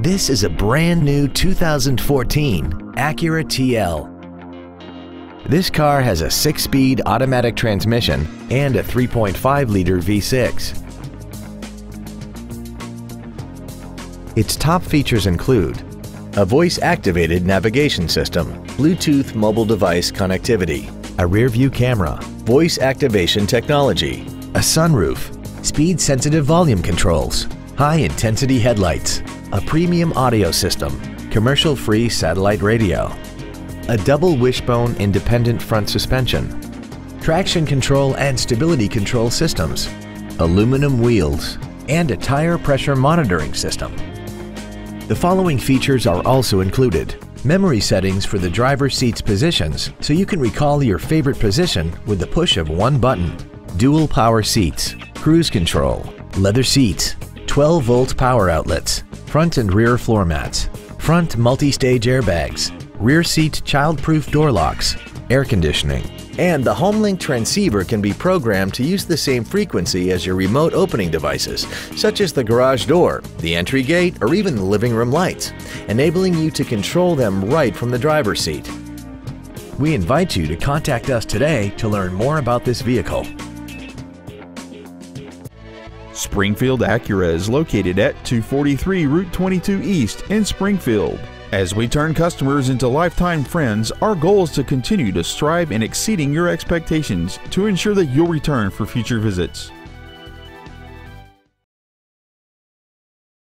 This is a brand new 2014 Acura TL. This car has a six-speed automatic transmission and a 3.5-liter V6. Its top features include a voice-activated navigation system, Bluetooth mobile device connectivity, a rear-view camera, voice activation technology, a sunroof, speed-sensitive volume controls, high-intensity headlights, a premium audio system, commercial-free satellite radio, a double wishbone independent front suspension, traction control and stability control systems, aluminum wheels, and a tire pressure monitoring system. The following features are also included. Memory settings for the driver's seat's positions so you can recall your favorite position with the push of one button. Dual power seats, cruise control, leather seats, 12 volt power outlets, front and rear floor mats, front multi-stage airbags, rear seat child-proof door locks, air conditioning, and the HomeLink transceiver can be programmed to use the same frequency as your remote opening devices, such as the garage door, the entry gate, or even the living room lights, enabling you to control them right from the driver's seat. We invite you to contact us today to learn more about this vehicle. Springfield Acura is located at 243 Route 22 East in Springfield. As we turn customers into lifetime friends, our goal is to continue to strive in exceeding your expectations to ensure that you'll return for future visits.